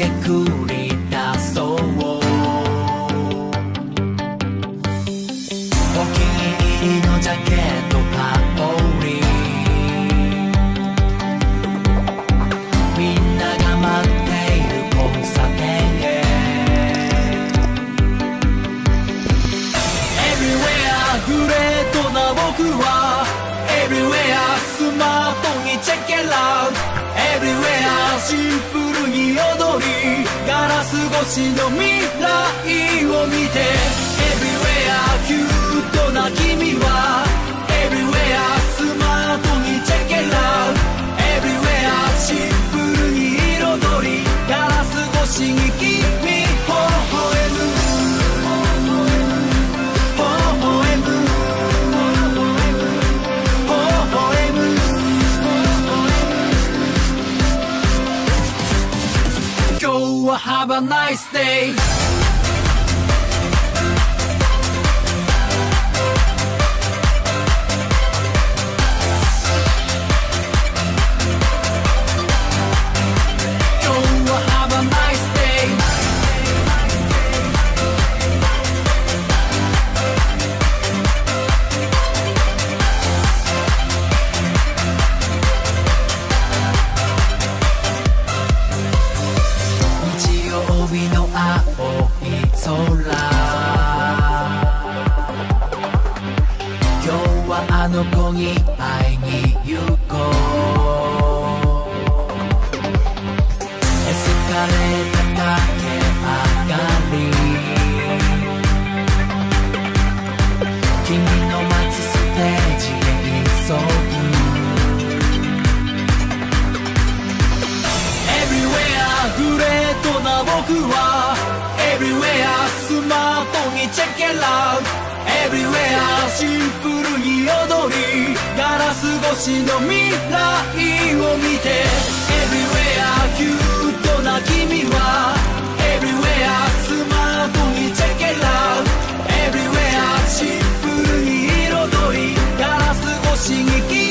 へ繰り出そう。お気に入りのジャケット羽織みんなが待っている交差点へ。Everywhere グレートな僕は。Everywhere スマートにチェック it out Everywhere シンプルに踊りガラス越しの未来を見て Everywhere キュートな君は。Everywhere スマートにチェック it out Everywhere シンプルに彩りガラス越しに君。Have a nice day 僕は Everywhere スマートにチェック it out Everywhere シンプルに踊りガラス越しの未来を見て Everywhere キしに君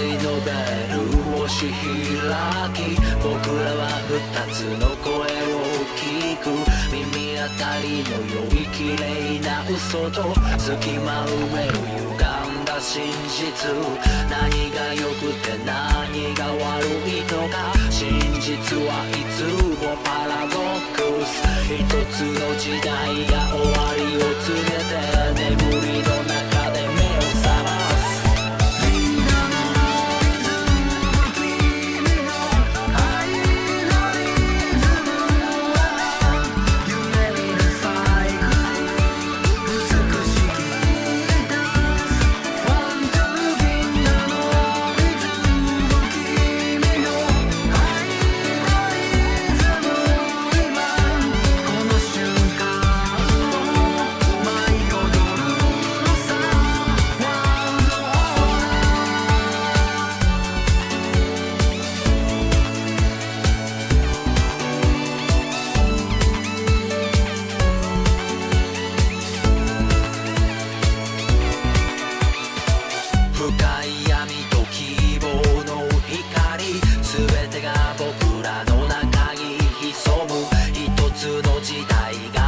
のベルをし開き僕らは二つの声を聞く耳当たりの良い綺麗な嘘と隙間埋める歪んだ真実何が良くて何が悪いのか真実はいつもパラドックス。一つの時代が終わりを告げて眠りの中つの時代が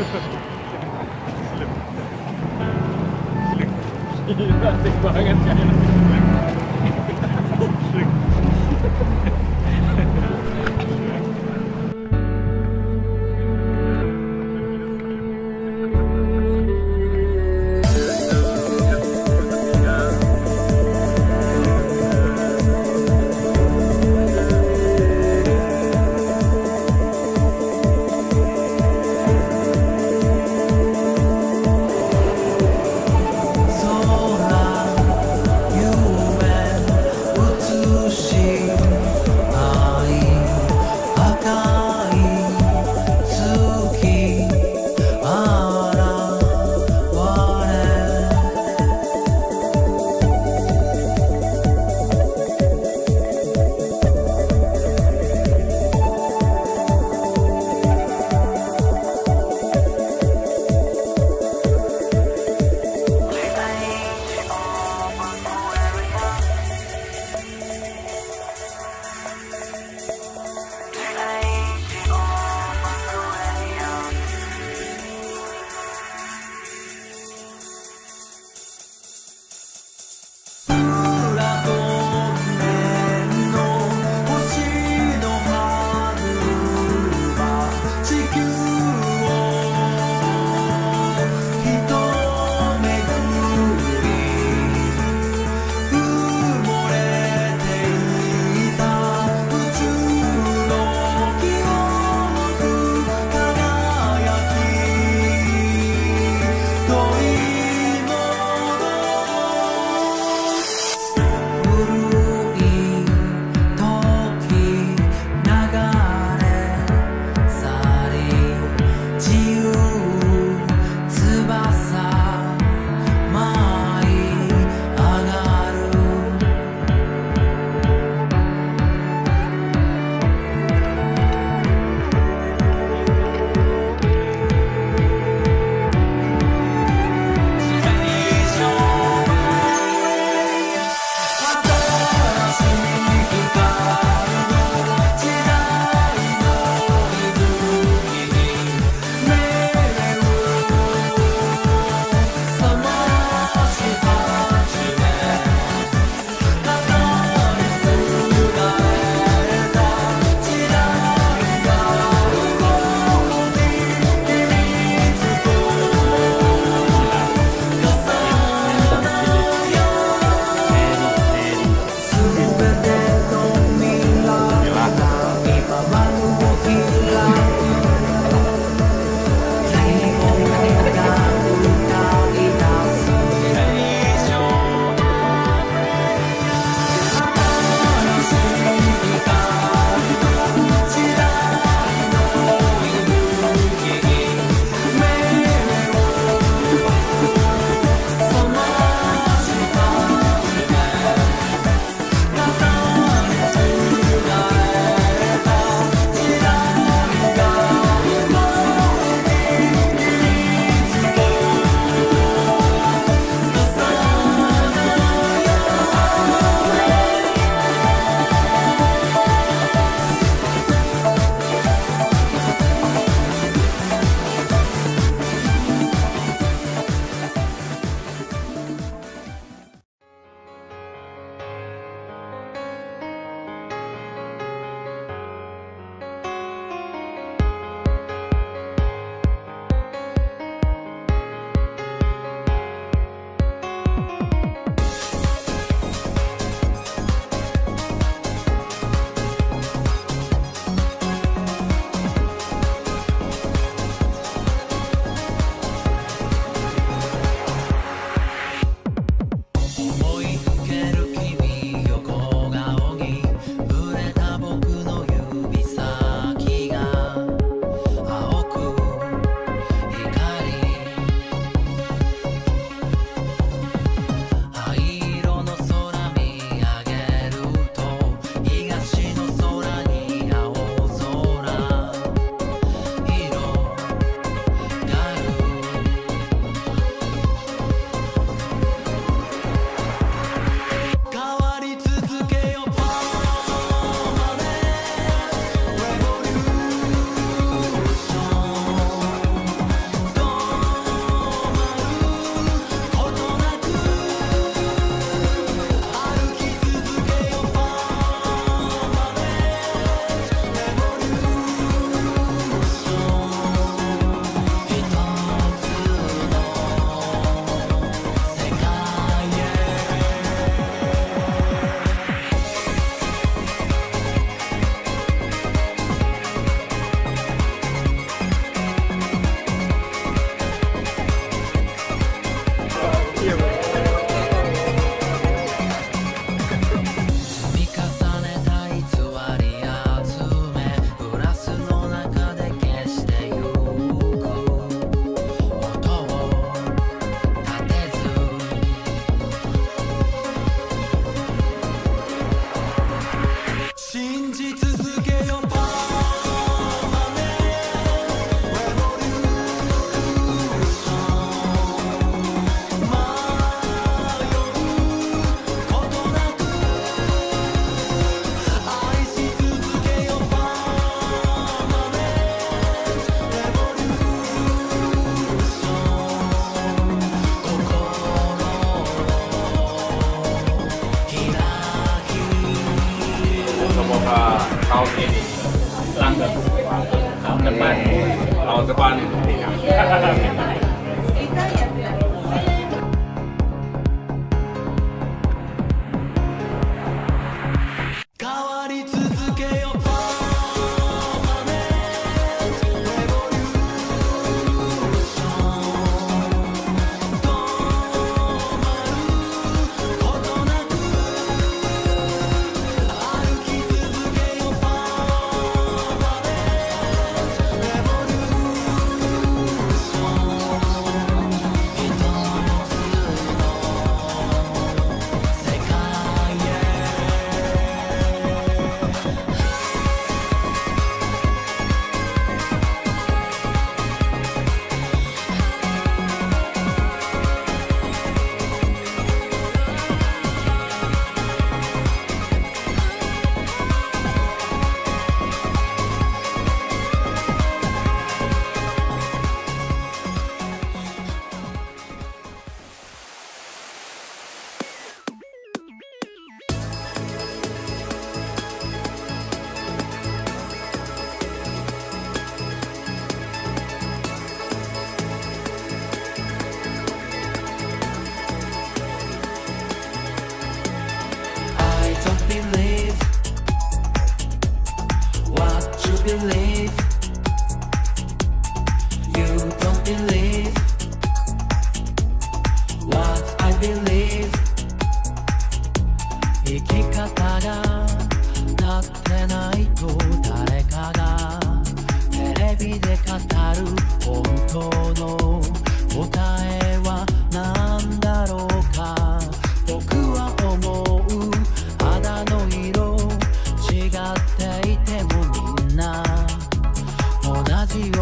Gila, asik banget kayaknya.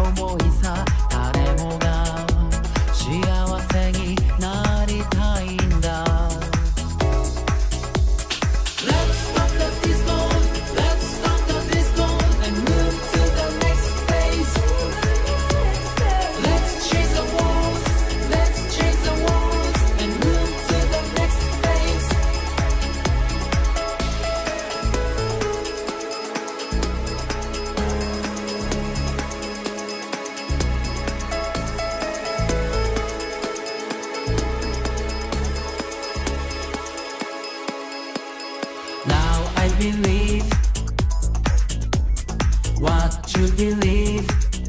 amor you believe.